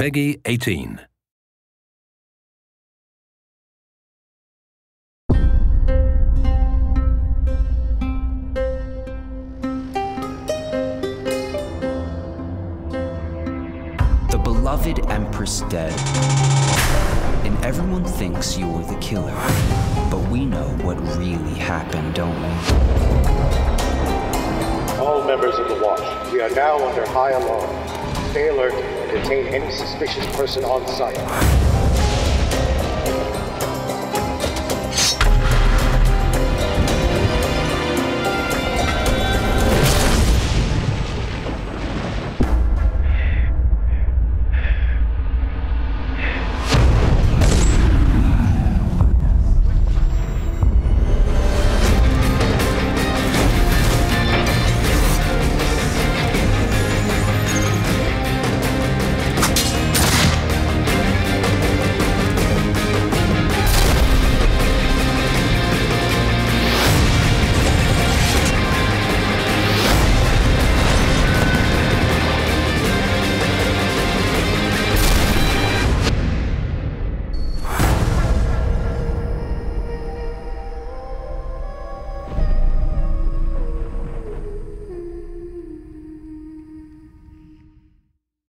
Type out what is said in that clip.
PEGI 18. The beloved Empress dead. And everyone thinks you're the killer. But we know what really happened, don't we? All members of the Watch, we are now under high alarm. Stay alert and detain any suspicious person on site.